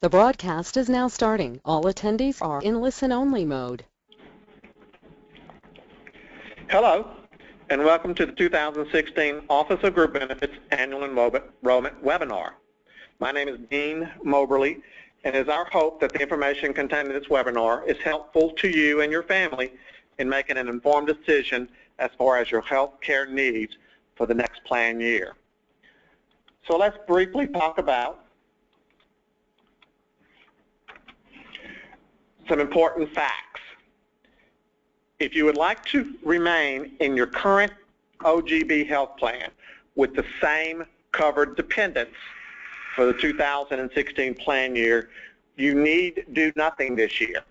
The broadcast is now starting. All attendees are in listen-only mode. Hello, and welcome to the 2016 Office of Group Benefits Annual Enrollment Webinar. My name is Dean Moberly, and it is our hope that the information contained in this webinar is helpful to you and your family in making an informed decision as far as your health care needs for the next plan year. So let's briefly talk about some important facts. If you would like to remain in your current OGB health plan with the same covered dependents for the 2016 plan year, you need do nothing this year.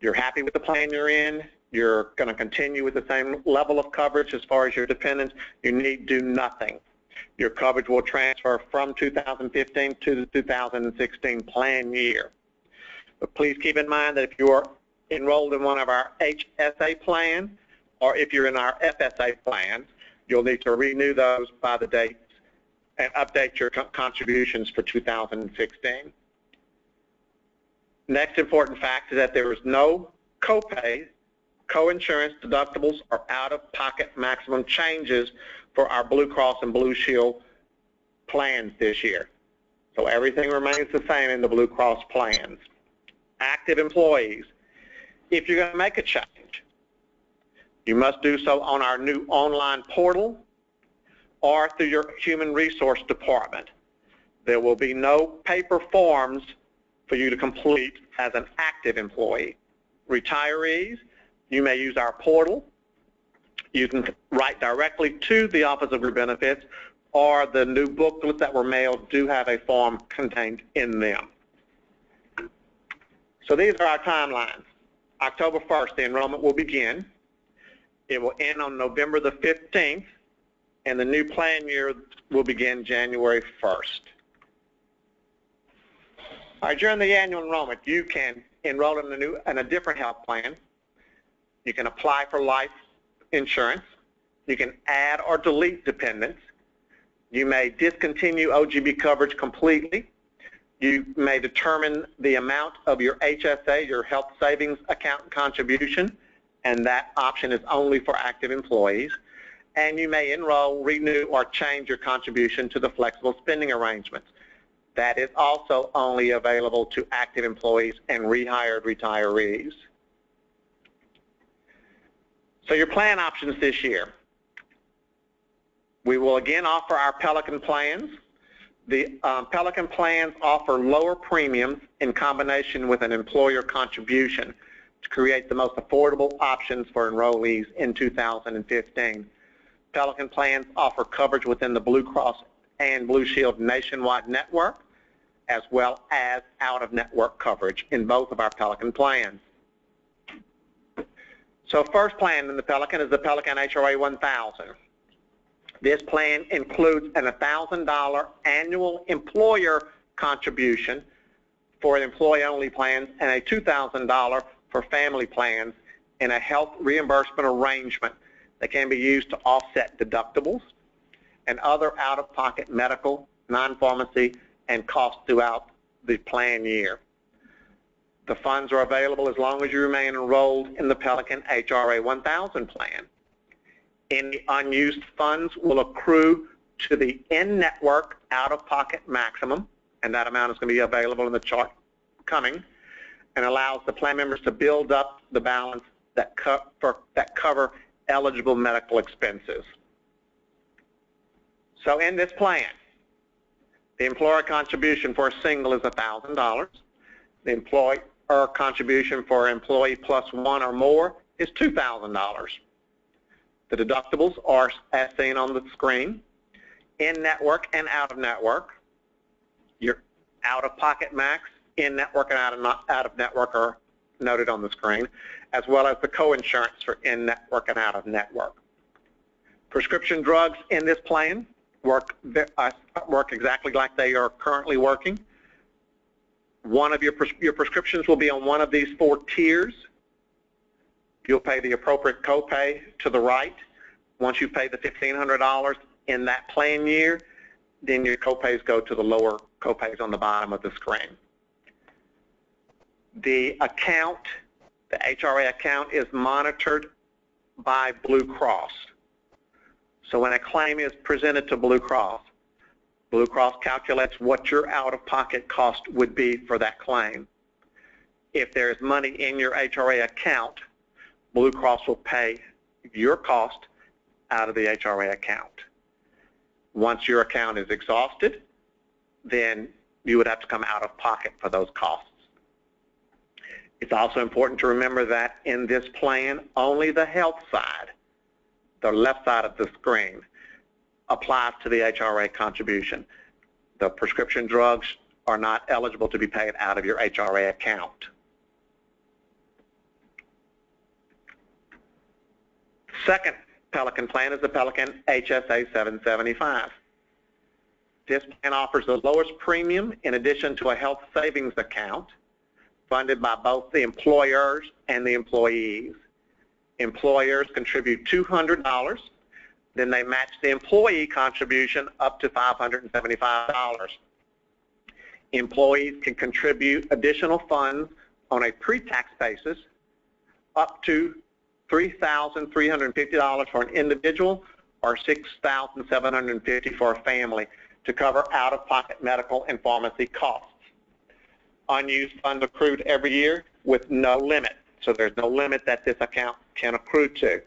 You're happy with the plan you're in. You're going to continue with the same level of coverage as far as your dependents. You need do nothing. Your coverage will transfer from 2015 to the 2016 plan year. But please keep in mind that if you are enrolled in one of our HSA plans or if you're in our FSA plans, you'll need to renew those by the date and update your contributions for 2016. Next important fact is that there is no copay, coinsurance deductibles, or out-of-pocket maximum changes for our Blue Cross and Blue Shield plans this year. So everything remains the same in the Blue Cross plans. Active employees, if you're going to make a change, you must do so on our new online portal or through your human resource department. There will be no paper forms for you to complete as an active employee. Retirees, you may use our portal. You can write directly to the Office of Group Benefits or the new booklets that were mailed do have a form contained in them. So these are our timelines. October 1st, the enrollment will begin. It will end on November the 15th, and the new plan year will begin January 1st. All right, during the annual enrollment, you can enroll in a, new, in a different health plan. You can apply for life insurance. You can add or delete dependents. You may discontinue OGB coverage completely. You may determine the amount of your HSA, your health savings account contribution, and that option is only for active employees. And you may enroll, renew, or change your contribution to the flexible spending arrangements. That is also only available to active employees and rehired retirees. So your plan options this year. We will again offer our Pelican plans. The um, Pelican plans offer lower premiums in combination with an employer contribution to create the most affordable options for enrollees in 2015. Pelican plans offer coverage within the Blue Cross and Blue Shield nationwide network, as well as out-of-network coverage in both of our Pelican plans. So first plan in the Pelican is the Pelican HRA 1000. This plan includes an $1,000 annual employer contribution for employee-only plans and a $2,000 for family plans in a health reimbursement arrangement that can be used to offset deductibles and other out-of-pocket medical, non-pharmacy, and costs throughout the plan year. The funds are available as long as you remain enrolled in the Pelican HRA 1000 plan. Any unused funds will accrue to the in-network out-of-pocket maximum, and that amount is going to be available in the chart coming, and allows the plan members to build up the balance that, co for, that cover eligible medical expenses. So in this plan, the employer contribution for a single is $1,000. The employer contribution for employee plus one or more is $2,000. The deductibles are as seen on the screen, in-network and out-of-network. Your out-of-pocket max, in-network and out-of-network are noted on the screen, as well as the coinsurance for in-network and out-of-network. Prescription drugs in this plan work, uh, work exactly like they are currently working. One of your, pres your prescriptions will be on one of these four tiers. You'll pay the appropriate copay to the right. Once you pay the $1,500 in that plan year, then your copays go to the lower copays on the bottom of the screen. The account, the HRA account is monitored by Blue Cross. So when a claim is presented to Blue Cross, Blue Cross calculates what your out-of-pocket cost would be for that claim. If there's money in your HRA account, Blue Cross will pay your cost out of the HRA account. Once your account is exhausted, then you would have to come out of pocket for those costs. It's also important to remember that in this plan, only the health side, the left side of the screen, applies to the HRA contribution. The prescription drugs are not eligible to be paid out of your HRA account. Second Pelican plan is the Pelican HSA 775. This plan offers the lowest premium in addition to a health savings account funded by both the employers and the employees. Employers contribute $200, then they match the employee contribution up to $575. Employees can contribute additional funds on a pre-tax basis up to $3,350 for an individual or $6,750 for a family to cover out-of-pocket medical and pharmacy costs unused funds accrued every year with no limit. So there's no limit that this account can accrue to.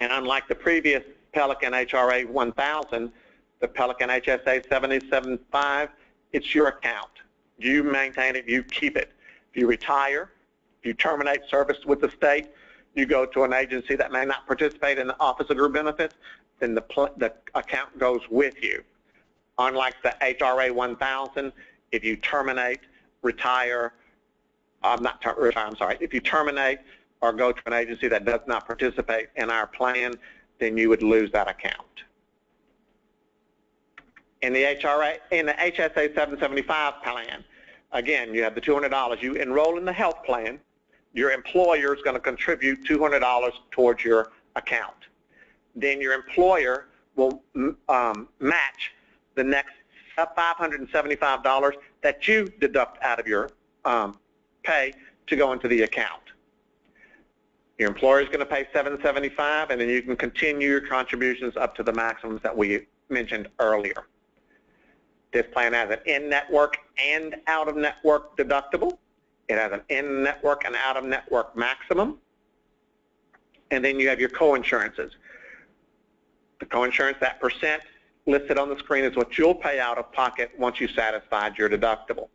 And unlike the previous Pelican HRA 1000, the Pelican HSA 775, it's your account. You maintain it, you keep it. If you retire, you terminate service with the state, you go to an agency that may not participate in the Office of Group Benefits, then the, the account goes with you. Unlike the HRA 1000, if you terminate, retire, I'm not retire, I'm sorry, if you terminate or go to an agency that does not participate in our plan, then you would lose that account. In the HRA, in the HSA 775 plan, again, you have the $200. You enroll in the health plan, your employer is going to contribute $200 towards your account. Then your employer will um, match the next $575 that you deduct out of your um, pay to go into the account. Your employer is going to pay $775 and then you can continue your contributions up to the maximums that we mentioned earlier. This plan has an in-network and out-of-network deductible. It has an in-network and out-of-network maximum. And then you have your co-insurances. The co-insurance, that percent listed on the screen is what you'll pay out of pocket once you satisfied your deductible.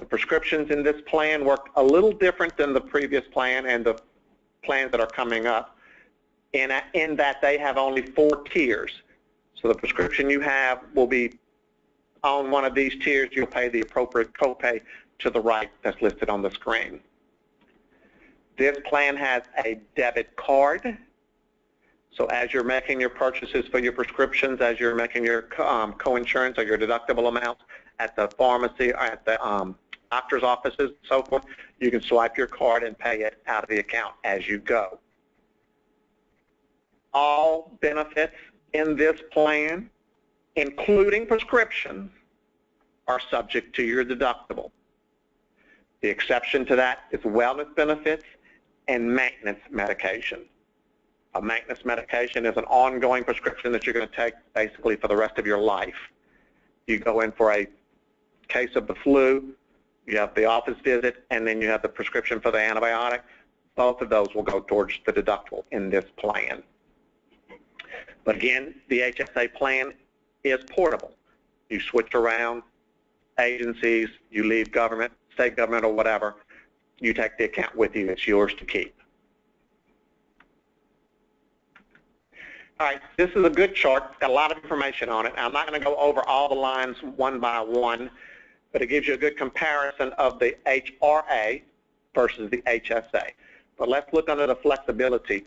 The prescriptions in this plan work a little different than the previous plan and the plans that are coming up in, in that they have only four tiers. So the prescription you have will be on one of these tiers. You'll pay the appropriate copay to the right that's listed on the screen. This plan has a debit card so as you're making your purchases for your prescriptions, as you're making your um, co-insurance or your deductible amounts at the pharmacy or at the um, doctor's offices and so forth, you can swipe your card and pay it out of the account as you go. All benefits in this plan, including prescriptions, are subject to your deductible. The exception to that is wellness benefits and maintenance medication. A maintenance medication is an ongoing prescription that you're going to take basically for the rest of your life. You go in for a case of the flu, you have the office visit, and then you have the prescription for the antibiotic. Both of those will go towards the deductible in this plan. But again, the HSA plan is portable. You switch around agencies, you leave government, state government or whatever, you take the account with you. It's yours to keep. All right, this is a good chart. Got a lot of information on it. I'm not going to go over all the lines one by one, but it gives you a good comparison of the HRA versus the HSA. But let's look under the flexibility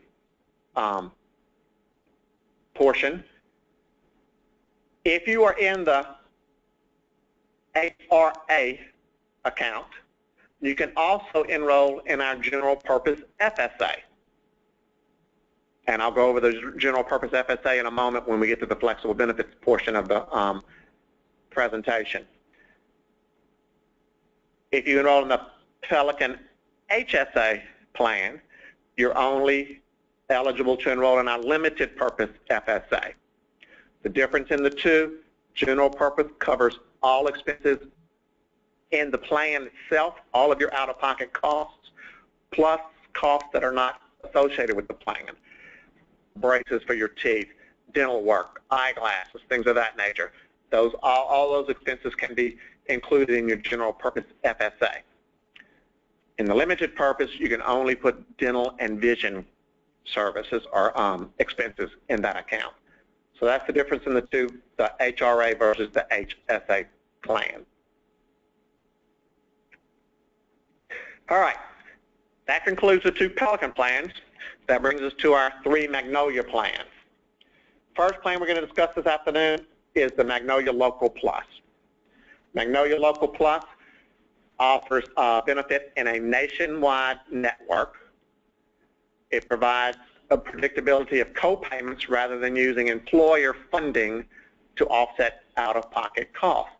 um, portion. If you are in the HRA account, you can also enroll in our general purpose FSA. And I'll go over the general purpose FSA in a moment when we get to the flexible benefits portion of the um, presentation. If you enroll in the Pelican HSA plan, you're only eligible to enroll in our limited purpose FSA. The difference in the two, general purpose covers all expenses in the plan itself, all of your out-of-pocket costs, plus costs that are not associated with the plan. Braces for your teeth, dental work, eyeglasses, things of that nature. Those all, all those expenses can be included in your general purpose FSA. In the limited purpose, you can only put dental and vision services or um, expenses in that account. So that's the difference in the two, the HRA versus the HSA plan. All right, that concludes the two Pelican plans. That brings us to our three Magnolia plans. First plan we're going to discuss this afternoon is the Magnolia Local Plus. Magnolia Local Plus offers a benefit in a nationwide network. It provides a predictability of co-payments rather than using employer funding to offset out-of-pocket costs.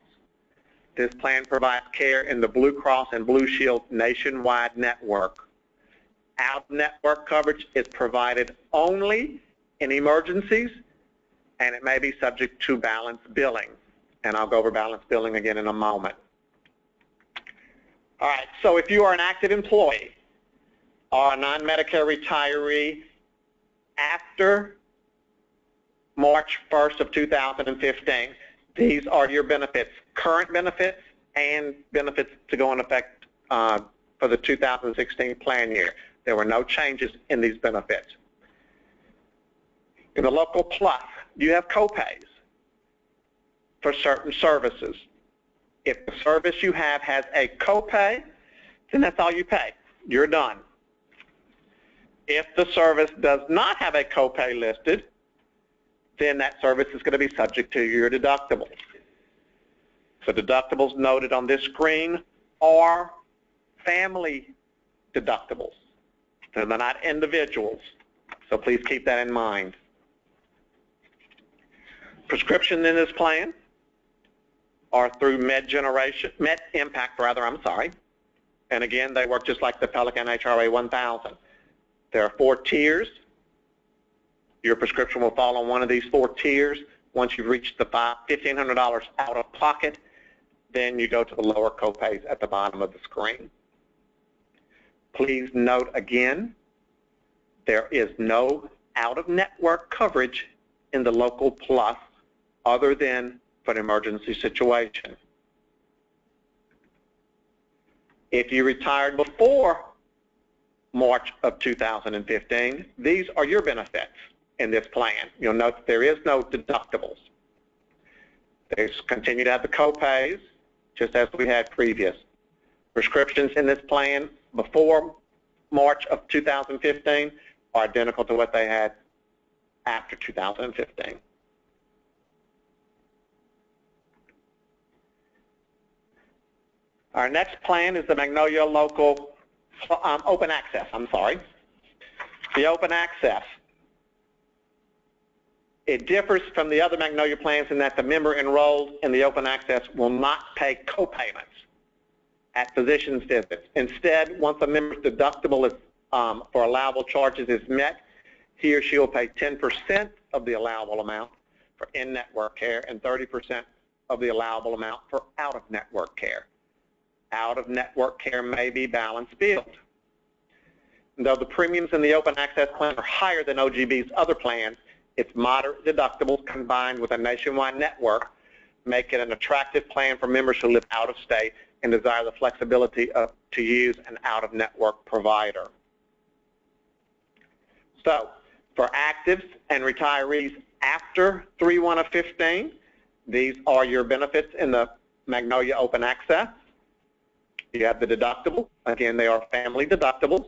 This plan provides care in the Blue Cross and Blue Shield nationwide network. Out-network coverage is provided only in emergencies, and it may be subject to balance billing. And I'll go over balance billing again in a moment. All right, so if you are an active employee or a non-Medicare retiree after March 1st of 2015, these are your benefits, current benefits and benefits to go in effect uh, for the 2016 plan year. There were no changes in these benefits. In the local plus, you have copays for certain services. If the service you have has a copay, then that's all you pay. You're done. If the service does not have a copay listed, then that service is going to be subject to your deductible. The deductibles noted on this screen are family deductibles. They're not individuals, so please keep that in mind. Prescription in this plan are through Med Generation, Med Impact rather, I'm sorry. And again, they work just like the Pelican HRA 1000. There are four tiers. Your prescription will fall on one of these four tiers. Once you've reached the $1,500 out of pocket, then you go to the lower copays at the bottom of the screen. Please note again, there is no out-of-network coverage in the local plus other than for an emergency situation. If you retired before March of 2015, these are your benefits in this plan. You'll note there is no deductibles. They continue to have the copays, just as we had previous. Prescriptions in this plan before March of 2015 are identical to what they had after 2015. Our next plan is the Magnolia Local um, Open Access, I'm sorry. The Open Access. It differs from the other Magnolia plans in that the member enrolled in the Open Access will not pay co-payments at physician's visits. Instead, once a member's deductible is, um, for allowable charges is met, he or she will pay 10% of the allowable amount for in-network care and 30% of the allowable amount for out-of-network care out-of-network care may be balance billed. Though the premiums in the open access plan are higher than OGB's other plans, its moderate deductibles combined with a nationwide network make it an attractive plan for members who live out of state and desire the flexibility of, to use an out-of-network provider. So, for actives and retirees after 3-1 of 15, these are your benefits in the Magnolia Open Access. You have the deductible. Again, they are family deductibles.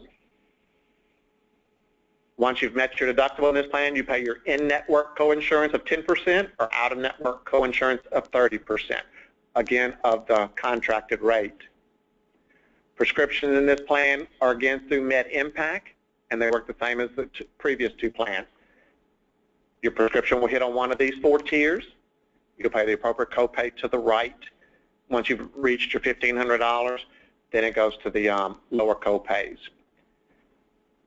Once you've met your deductible in this plan, you pay your in-network coinsurance of 10% or out-of-network coinsurance of 30%, again, of the contracted rate. Prescriptions in this plan are again through Med Impact. and they work the same as the previous two plans. Your prescription will hit on one of these four tiers. You'll pay the appropriate copay to the right. Once you've reached your $1,500, then it goes to the um, lower copays.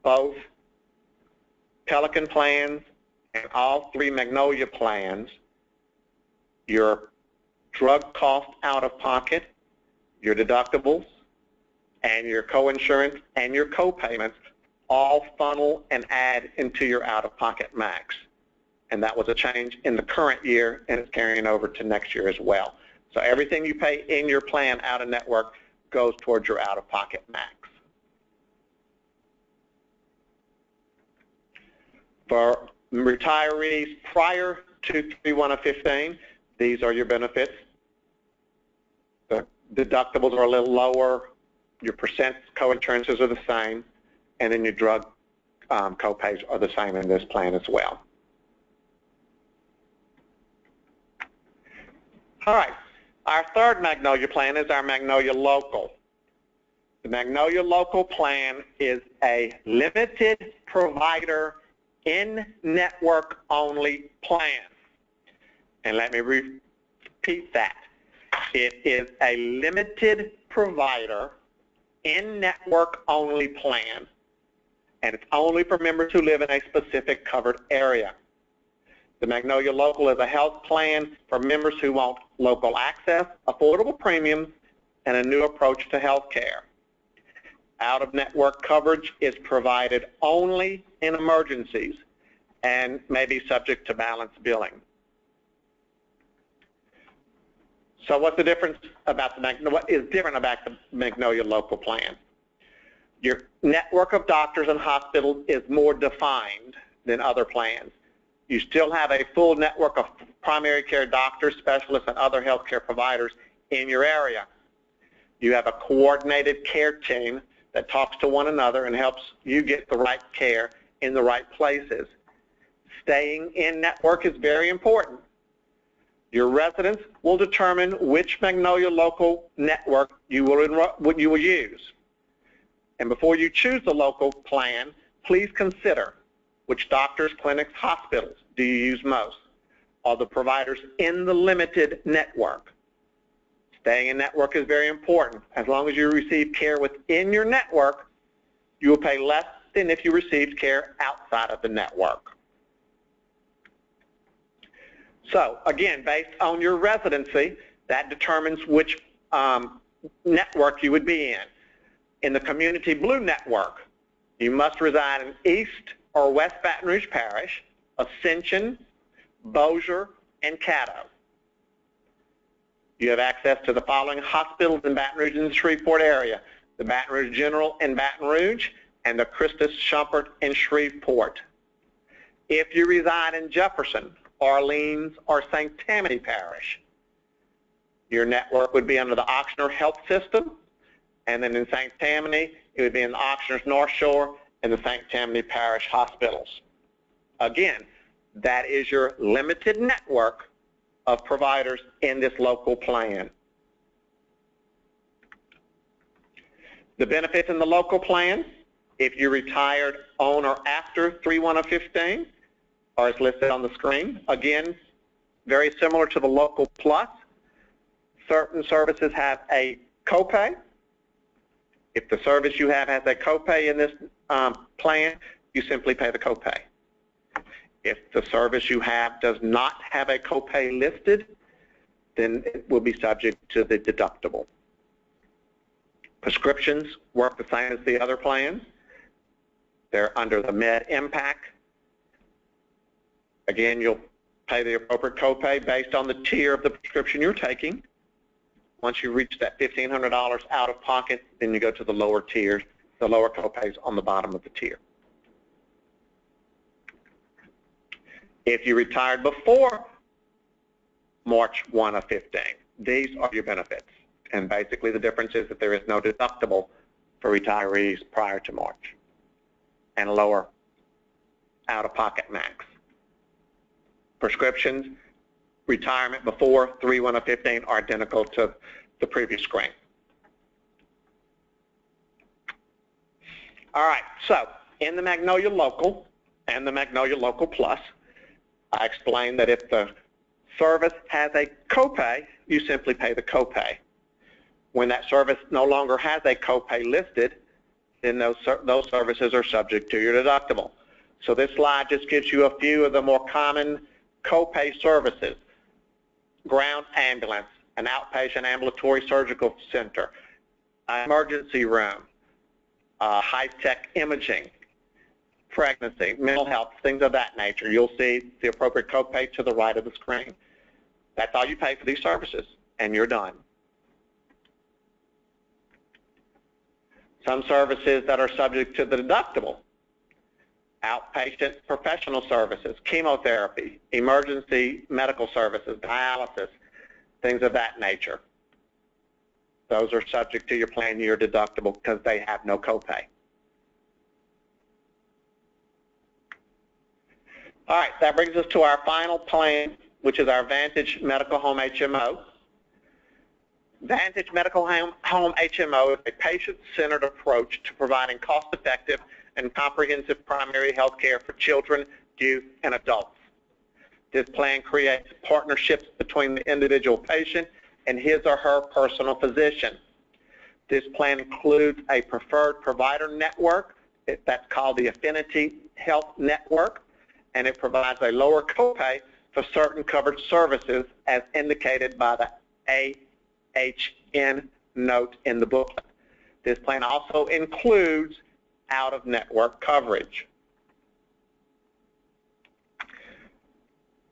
Both Pelican plans and all three Magnolia plans, your drug cost out of pocket, your deductibles, and your coinsurance and your copayments all funnel and add into your out-of-pocket max. And that was a change in the current year, and it's carrying over to next year as well. So everything you pay in your plan out of network goes towards your out-of-pocket max. For retirees prior to 3-1 of 15, these are your benefits. The deductibles are a little lower. Your percent co-insurances are the same. And then your drug um, co-pays are the same in this plan as well. All right. Our third Magnolia plan is our Magnolia Local. The Magnolia Local plan is a limited provider in-network only plan. And let me repeat that. It is a limited provider in-network only plan, and it's only for members who live in a specific covered area. The Magnolia Local is a health plan for members who want local access, affordable premiums, and a new approach to health care. Out-of-network coverage is provided only in emergencies and may be subject to balance billing. So what's the difference about the what is different about the Magnolia local plan? Your network of doctors and hospitals is more defined than other plans. You still have a full network of primary care doctors, specialists, and other healthcare providers in your area. You have a coordinated care team that talks to one another and helps you get the right care in the right places. Staying in network is very important. Your residence will determine which Magnolia local network you will, you will use. And before you choose the local plan, please consider which doctors, clinics, hospitals do you use most? Are the providers in the limited network? Staying in network is very important. As long as you receive care within your network, you will pay less than if you received care outside of the network. So again, based on your residency, that determines which um, network you would be in. In the Community Blue Network, you must reside in East or West Baton Rouge Parish, Ascension, Bossier, and Caddo. You have access to the following hospitals in Baton Rouge and the Shreveport area, the Baton Rouge General in Baton Rouge and the Christus Shumpert in Shreveport. If you reside in Jefferson, Orleans, or St. Tammany Parish. Your network would be under the Ochsner Health System, and then in St. Tammany, it would be in the Ochsner's North Shore and the St. Tammany Parish Hospitals. Again, that is your limited network of providers in this local plan. The benefits in the local plan, if you retired on or after 3-1 of 15, are as listed on the screen. Again, very similar to the local plus. Certain services have a copay. If the service you have has a copay in this um, plan, you simply pay the copay. If the service you have does not have a copay listed, then it will be subject to the deductible. Prescriptions work the same as the other plans. They're under the Med Impact Again, you'll pay the appropriate copay based on the tier of the prescription you're taking. Once you reach that $1,500 out of pocket, then you go to the lower tiers, the lower copays on the bottom of the tier. If you retired before March 1 of 15, these are your benefits. And basically the difference is that there is no deductible for retirees prior to March and lower out-of-pocket max prescriptions, retirement before 3-1 of 15 are identical to the previous screen. All right, so In the Magnolia Local and the Magnolia Local Plus, I explained that if the service has a copay, you simply pay the copay. When that service no longer has a copay listed, then those, those services are subject to your deductible. So this slide just gives you a few of the more common copay services. Ground ambulance, an outpatient ambulatory surgical center, emergency room, uh, high-tech imaging, pregnancy, mental health, things of that nature. You'll see the appropriate copay to the right of the screen. That's all you pay for these services, and you're done. Some services that are subject to the deductible, outpatient professional services, chemotherapy, emergency medical services, dialysis, things of that nature. Those are subject to your plan year deductible because they have no copay. All right, that brings us to our final plan, which is our Vantage Medical Home HMO. Vantage Medical Home HMO is a patient-centered approach to providing cost-effective and comprehensive primary health care for children, youth, and adults. This plan creates partnerships between the individual patient and his or her personal physician. This plan includes a preferred provider network that's called the Affinity Health Network, and it provides a lower copay for certain covered services as indicated by the A HN note in the booklet. This plan also includes out-of-network coverage.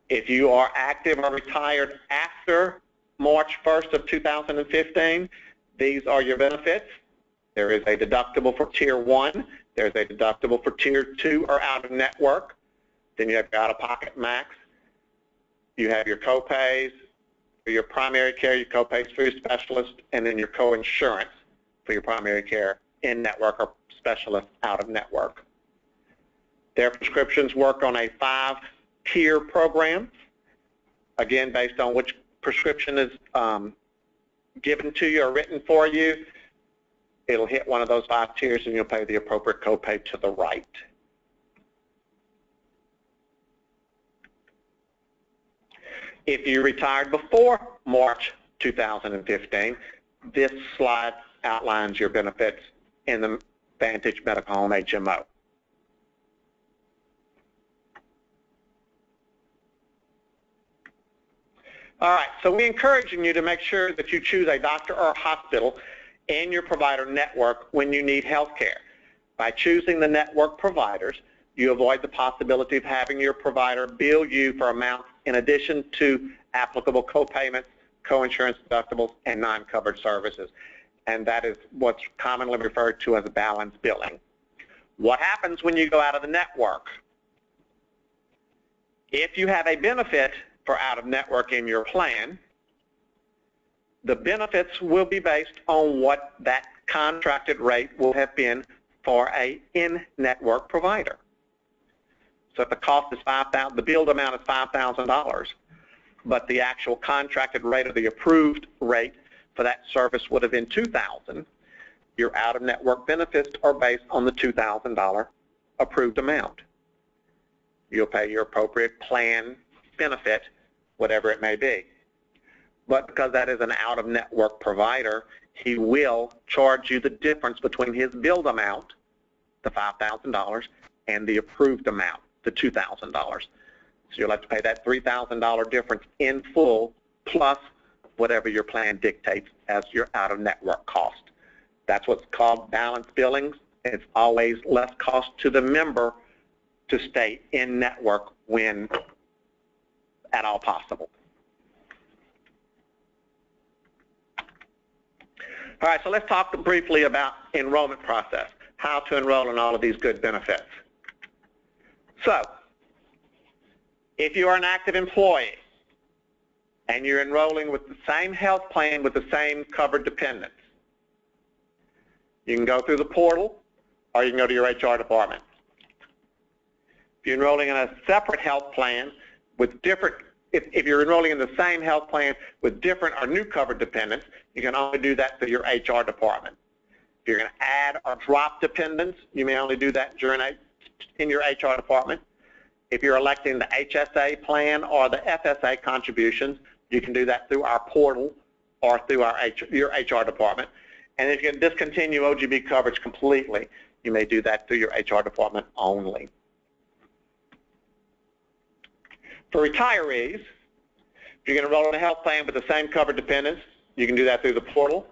If you are active or retired after March 1st of 2015, these are your benefits. There is a deductible for Tier 1. There's a deductible for Tier 2 or out-of-network. Then you have your out-of-pocket max. You have your copays, for your primary care, your copays for your specialist, and then your co-insurance for your primary care in-network or specialist out-of-network. Their prescriptions work on a five-tier program, again, based on which prescription is um, given to you or written for you. It'll hit one of those five tiers and you'll pay the appropriate copay to the right. If you retired before March 2015, this slide outlines your benefits in the Vantage Medical Home HMO. All right, so we're encouraging you to make sure that you choose a doctor or a hospital in your provider network when you need health care. By choosing the network providers, you avoid the possibility of having your provider bill you for amounts in addition to applicable co-payments, co-insurance deductibles, and non-covered services. And that is what's commonly referred to as a balance billing. What happens when you go out of the network? If you have a benefit for out-of-network in your plan, the benefits will be based on what that contracted rate will have been for a in-network provider. So if the cost is 5000 the billed amount is $5,000, but the actual contracted rate or the approved rate for that service would have been 2000 your out-of-network benefits are based on the $2,000 approved amount. You'll pay your appropriate plan benefit, whatever it may be. But because that is an out-of-network provider, he will charge you the difference between his billed amount, the $5,000, and the approved amount, the $2,000. So you'll have to pay that $3,000 difference in full plus whatever your plan dictates as your out-of-network cost. That's what's called balance billings. It's always less cost to the member to stay in network when at all possible. All right, so let's talk briefly about enrollment process, how to enroll in all of these good benefits. So, if you are an active employee and you're enrolling with the same health plan with the same covered dependents, you can go through the portal or you can go to your HR department. If you're enrolling in a separate health plan with different, if, if you're enrolling in the same health plan with different or new covered dependents, you can only do that through your HR department. If you're going to add or drop dependents, you may only do that during a, in your HR department. If you're electing the HSA plan or the FSA contributions, you can do that through our portal or through our H, your HR department. And if you can discontinue OGB coverage completely, you may do that through your HR department only. For retirees, if you're going to enroll in a health plan with the same covered dependents, you can do that through the portal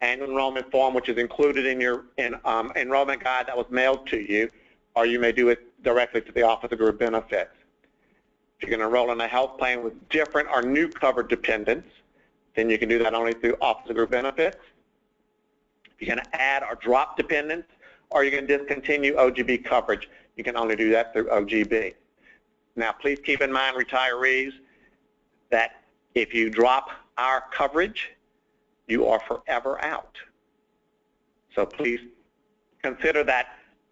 annual enrollment form, which is included in your in, um, enrollment guide that was mailed to you, or you may do it directly to the Office of Group Benefits. If you're going to enroll in a health plan with different or new covered dependents, then you can do that only through Office of Group Benefits. If you're going to add or drop dependents, or you're going to discontinue OGB coverage, you can only do that through OGB. Now, please keep in mind, retirees, that if you drop our coverage, you are forever out. So please consider that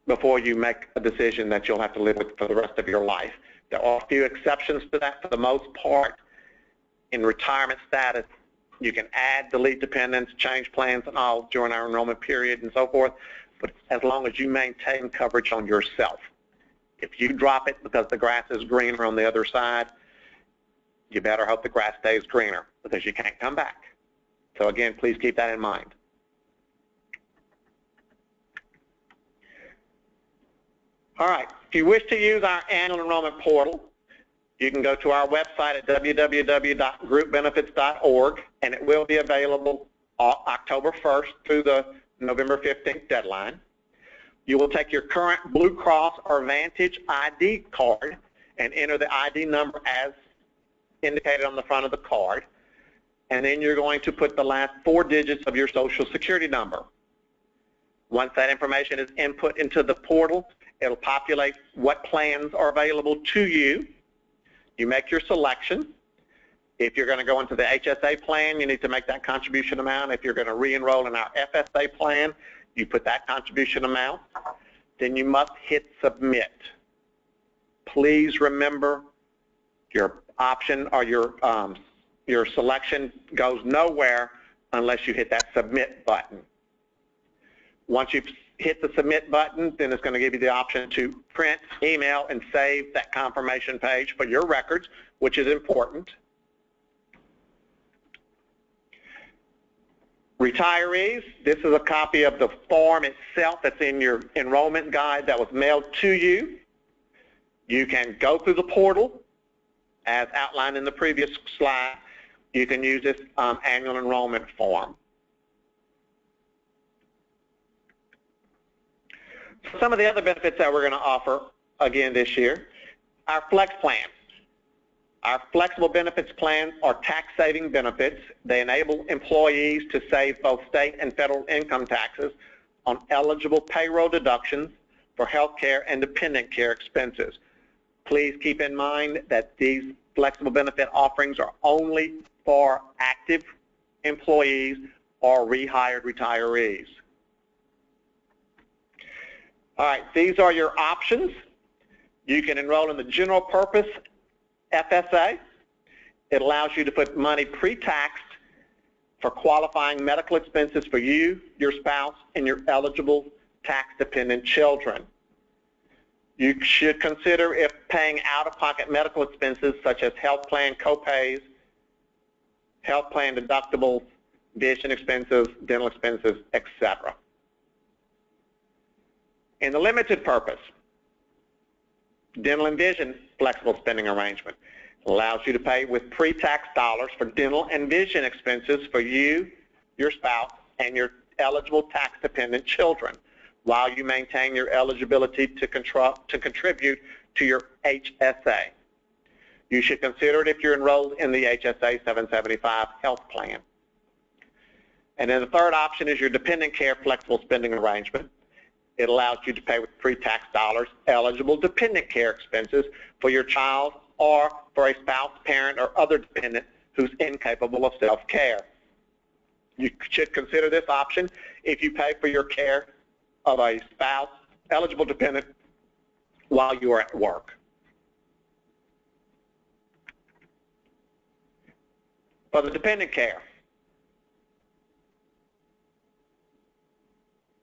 before you make a decision that you'll have to live with for the rest of your life. There are a few exceptions to that. For the most part, in retirement status, you can add, delete dependents, change plans and all during our enrollment period and so forth, but as long as you maintain coverage on yourself. If you drop it because the grass is greener on the other side, you better hope the grass stays greener because you can't come back. So again, please keep that in mind. All right, if you wish to use our annual enrollment portal, you can go to our website at www.groupbenefits.org, and it will be available uh, October 1st through the November 15th deadline. You will take your current Blue Cross or Vantage ID card and enter the ID number as indicated on the front of the card and then you're going to put the last four digits of your social security number. Once that information is input into the portal, it'll populate what plans are available to you. You make your selection. If you're going to go into the HSA plan, you need to make that contribution amount. If you're going to re-enroll in our FSA plan, you put that contribution amount. Then you must hit submit. Please remember your option or your um, your selection goes nowhere unless you hit that submit button. Once you've hit the submit button, then it's going to give you the option to print, email, and save that confirmation page for your records, which is important. Retirees, this is a copy of the form itself that's in your enrollment guide that was mailed to you. You can go through the portal, as outlined in the previous slide, you can use this um, annual enrollment form. Some of the other benefits that we're going to offer again this year, our flex plan. Our flexible benefits plans are tax-saving benefits. They enable employees to save both state and federal income taxes on eligible payroll deductions for health care and dependent care expenses. Please keep in mind that these flexible benefit offerings are only for active employees or rehired retirees. All right, these are your options. You can enroll in the general purpose FSA. It allows you to put money pre-taxed for qualifying medical expenses for you, your spouse, and your eligible tax-dependent children. You should consider if paying out-of-pocket medical expenses such as health plan copays health plan deductibles, vision expenses, dental expenses, etc. In the limited purpose, dental and vision flexible spending arrangement allows you to pay with pre-tax dollars for dental and vision expenses for you, your spouse, and your eligible tax-dependent children while you maintain your eligibility to, to contribute to your HSA. You should consider it if you're enrolled in the HSA 775 health plan. And then the third option is your dependent care flexible spending arrangement. It allows you to pay with pre-tax dollars eligible dependent care expenses for your child or for a spouse, parent, or other dependent who's incapable of self-care. You should consider this option if you pay for your care of a spouse, eligible dependent, while you are at work. for the dependent care.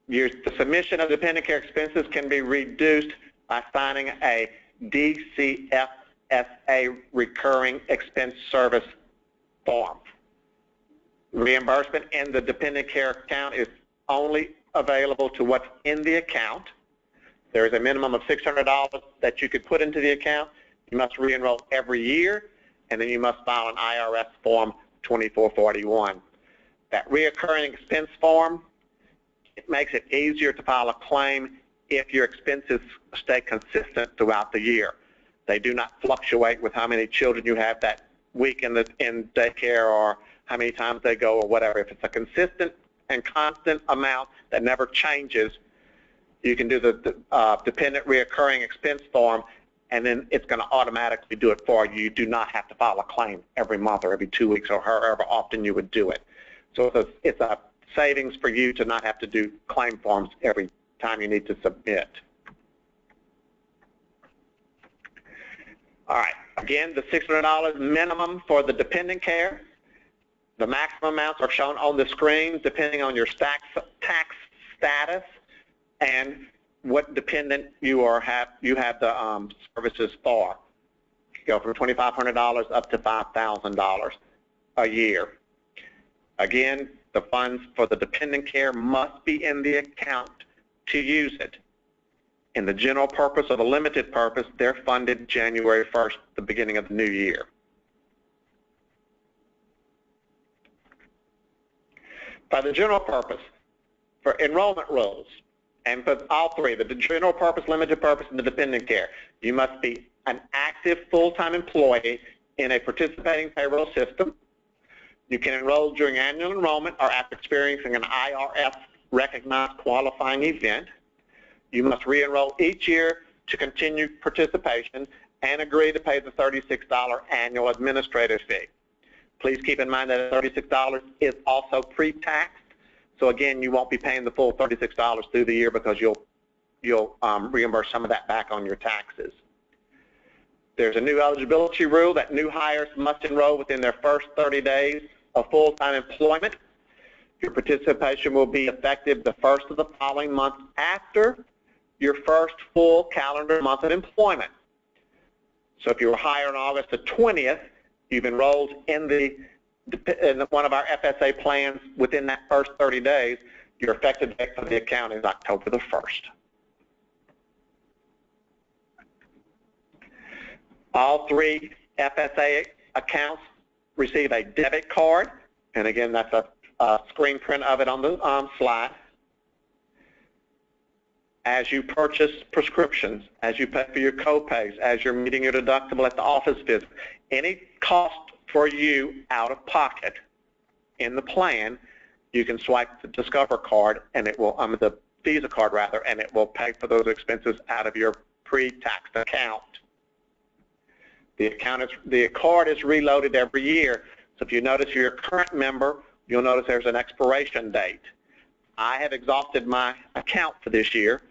Your, the submission of dependent care expenses can be reduced by signing a DCFSA recurring expense service form. Reimbursement in the dependent care account is only available to what's in the account. There is a minimum of $600 that you could put into the account. You must re-enroll every year, and then you must file an IRS Form 2441. That reoccurring expense form, it makes it easier to file a claim if your expenses stay consistent throughout the year. They do not fluctuate with how many children you have that week in, the, in daycare or how many times they go or whatever. If it's a consistent and constant amount that never changes, you can do the uh, dependent reoccurring expense form and then it's going to automatically do it for you. You do not have to file a claim every month or every two weeks or however often you would do it. So it's a, it's a savings for you to not have to do claim forms every time you need to submit. All right, again, the $600 minimum for the dependent care. The maximum amounts are shown on the screen depending on your tax, tax status and what dependent you are have you have the um, services for. Go from $2,500 up to $5,000 a year. Again, the funds for the dependent care must be in the account to use it. In the general purpose or the limited purpose, they're funded January 1st, the beginning of the new year. By the general purpose, for enrollment rules, and for all three, the general purpose, limited purpose, and the dependent care, you must be an active full-time employee in a participating payroll system. You can enroll during annual enrollment or after experiencing an IRS recognized qualifying event. You must re-enroll each year to continue participation and agree to pay the $36 annual administrative fee. Please keep in mind that $36 is also pre-tax so again, you won't be paying the full $36 through the year because you'll you'll um, reimburse some of that back on your taxes. There's a new eligibility rule that new hires must enroll within their first 30 days of full-time employment. Your participation will be effective the first of the following month after your first full calendar month of employment. So if you were hired on August the 20th, you've enrolled in the in one of our FSA plans within that first 30 days, your effective date for the account is October the 1st. All three FSA accounts receive a debit card, and again, that's a, a screen print of it on the um, slide. As you purchase prescriptions, as you pay for your copays, as you're meeting your deductible at the office visit, any cost for you out of pocket in the plan, you can swipe the Discover card and it will, um, the Visa card rather, and it will pay for those expenses out of your pre-tax account. The account is, the card is reloaded every year. So if you notice you're a current member, you'll notice there's an expiration date. I have exhausted my account for this year,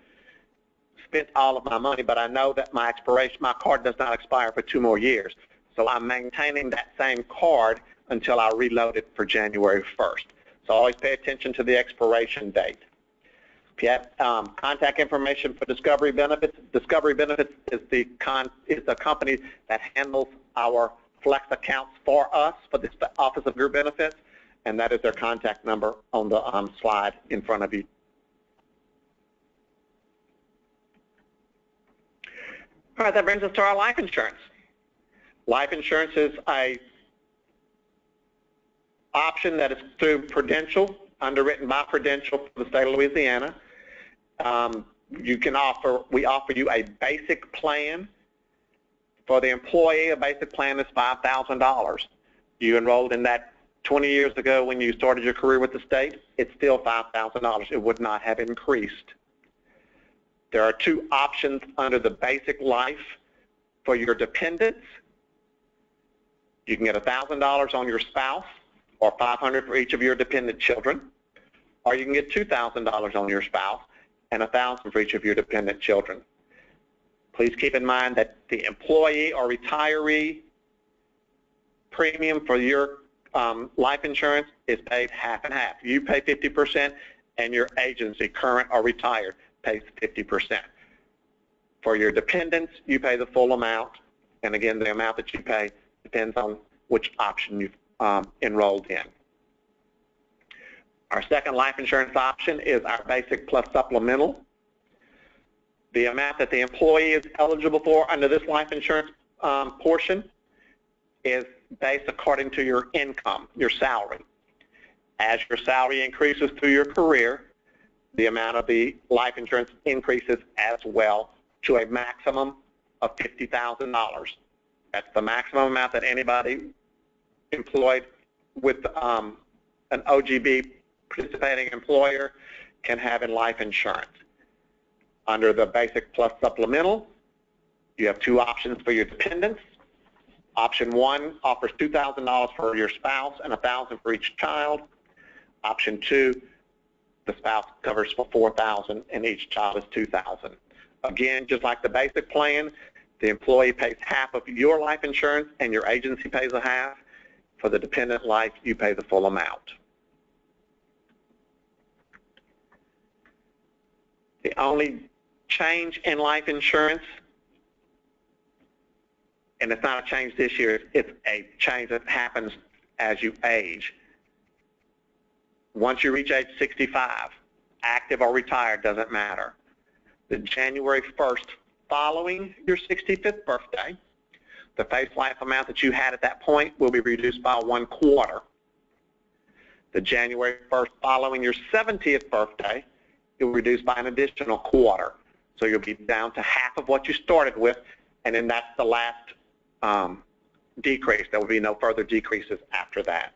spent all of my money, but I know that my expiration, my card does not expire for two more years. So I'm maintaining that same card until I reload it for January 1st. So always pay attention to the expiration date. If you have um, contact information for Discovery Benefits, Discovery Benefits is the, con is the company that handles our flex accounts for us for the Office of Group Benefits, and that is their contact number on the um, slide in front of you. All right, that brings us to our life insurance. Life insurance is a option that is through Prudential, underwritten by Prudential for the state of Louisiana. Um, you can offer, we offer you a basic plan. For the employee, a basic plan is $5,000. You enrolled in that 20 years ago when you started your career with the state, it's still $5,000. It would not have increased. There are two options under the basic life for your dependents you can get $1,000 on your spouse or 500 dollars for each of your dependent children, or you can get $2,000 on your spouse and 1000 for each of your dependent children. Please keep in mind that the employee or retiree premium for your um, life insurance is paid half and half. You pay 50% and your agency, current or retired, pays 50%. For your dependents, you pay the full amount, and again, the amount that you pay depends on which option you've um, enrolled in. Our second life insurance option is our basic plus supplemental. The amount that the employee is eligible for under this life insurance um, portion is based according to your income, your salary. As your salary increases through your career, the amount of the life insurance increases as well to a maximum of $50,000. That's the maximum amount that anybody employed with um, an OGB participating employer can have in life insurance. Under the basic plus supplemental, you have two options for your dependents. Option one offers $2,000 for your spouse and $1,000 for each child. Option two, the spouse covers for $4,000 and each child is $2,000. Again, just like the basic plan, the employee pays half of your life insurance and your agency pays a half. For the dependent life, you pay the full amount. The only change in life insurance, and it's not a change this year, it's a change that happens as you age. Once you reach age 65, active or retired doesn't matter. The January 1st following your 65th birthday, the face life amount that you had at that point will be reduced by one quarter. The January 1st following your 70th birthday, it will reduce by an additional quarter. So you'll be down to half of what you started with, and then that's the last um, decrease. There will be no further decreases after that.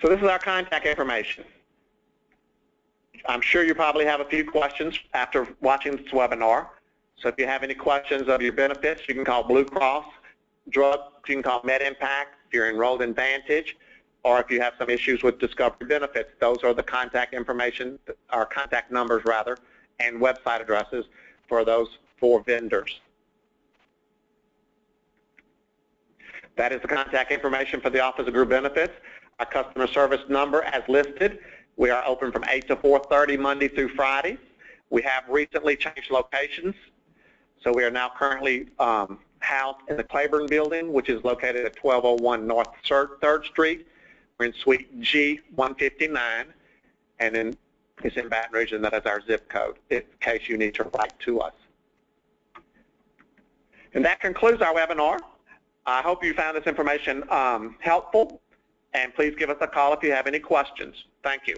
So this is our contact information. I'm sure you probably have a few questions after watching this webinar. So if you have any questions of your benefits, you can call Blue Cross. Drugs, you can call MedImpact if you're enrolled in Vantage, or if you have some issues with Discovery Benefits. Those are the contact information, or contact numbers rather, and website addresses for those four vendors. That is the contact information for the Office of Group Benefits. Our customer service number as listed. We are open from 8 to 4.30 Monday through Friday. We have recently changed locations. So we are now currently um, housed in the Claiborne building, which is located at 1201 North 3rd Street. We're in Suite G159, and then it's in Baton Rouge, and that is our zip code, in case you need to write to us. And that concludes our webinar. I hope you found this information um, helpful, and please give us a call if you have any questions. Thank you.